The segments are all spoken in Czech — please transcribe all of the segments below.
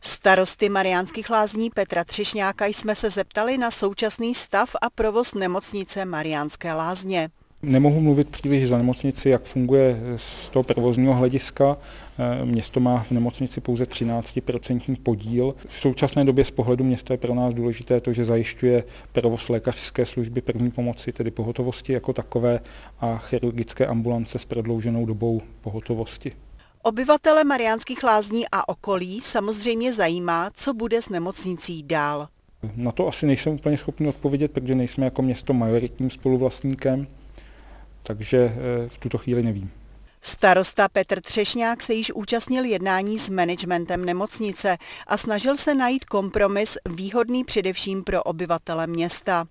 Starosty Mariánských lázní Petra Třešňáka jsme se zeptali na současný stav a provoz nemocnice Mariánské lázně. Nemohu mluvit příliš za nemocnici, jak funguje z toho provozního hlediska. Eh, město má v nemocnici pouze 13% podíl. V současné době z pohledu města je pro nás důležité to, že zajišťuje provoz lékařské služby první pomoci, tedy pohotovosti jako takové a chirurgické ambulance s prodlouženou dobou pohotovosti. Obyvatele Mariánských lázní a okolí samozřejmě zajímá, co bude s nemocnicí dál. Na to asi nejsem úplně schopný odpovědět, protože nejsme jako město majoritním spoluvlastníkem takže eh, v tuto chvíli nevím. Starosta Petr Třešňák se již účastnil jednání s managementem nemocnice a snažil se najít kompromis výhodný především pro obyvatele města.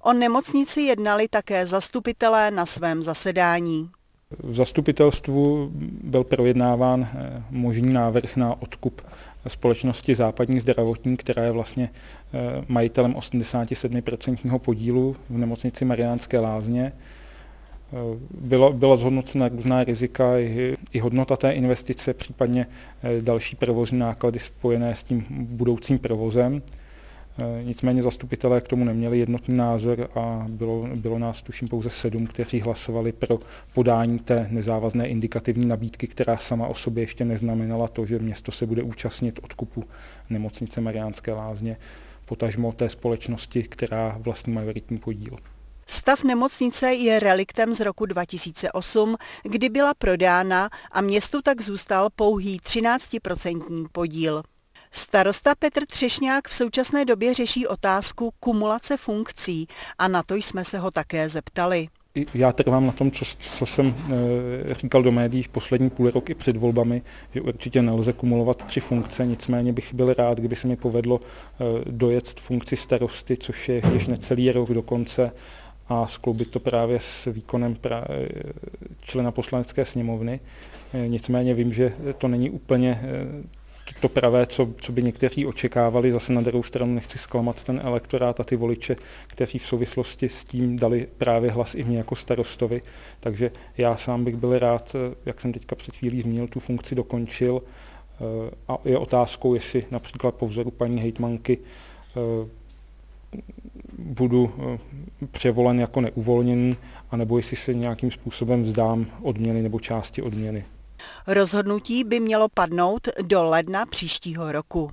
O nemocnici jednali také zastupitelé na svém zasedání. V zastupitelstvu byl projednáván eh, možný návrh na odkup společnosti Západní zdravotní, která je vlastně eh, majitelem 87% podílu v nemocnici Mariánské lázně. Bylo, byla zhodnocena různá rizika i, i hodnota té investice, případně eh, další provozní náklady spojené s tím budoucím provozem. Eh, nicméně zastupitelé k tomu neměli jednotný názor a bylo, bylo nás tuším pouze sedm, kteří hlasovali pro podání té nezávazné indikativní nabídky, která sama o sobě ještě neznamenala to, že město se bude účastnit odkupu nemocnice Mariánské lázně, potažmo té společnosti, která vlastní majoritní podíl. Stav nemocnice je reliktem z roku 2008, kdy byla prodána a městu tak zůstal pouhý 13% podíl. Starosta Petr Třešňák v současné době řeší otázku kumulace funkcí a na to jsme se ho také zeptali. Já trvám na tom, co, co jsem e, říkal do médií v poslední půl roky před volbami, že určitě nelze kumulovat tři funkce, nicméně bych byl rád, kdyby se mi povedlo e, dojet funkci starosty, což je již necelý rok do konce a skloubit to právě s výkonem člena poslanecké sněmovny. E, nicméně vím, že to není úplně to pravé, co, co by někteří očekávali. Zase na druhou stranu nechci zklamat ten elektorát a ty voliče, kteří v souvislosti s tím dali právě hlas i mě jako starostovi. Takže já sám bych byl rád, jak jsem teďka před chvílí zmínil, tu funkci dokončil. A je otázkou, jestli například po vzoru paní hejtmanky budu eh, převolen jako neuvolněný, anebo jestli se nějakým způsobem vzdám odměny nebo části odměny. Rozhodnutí by mělo padnout do ledna příštího roku.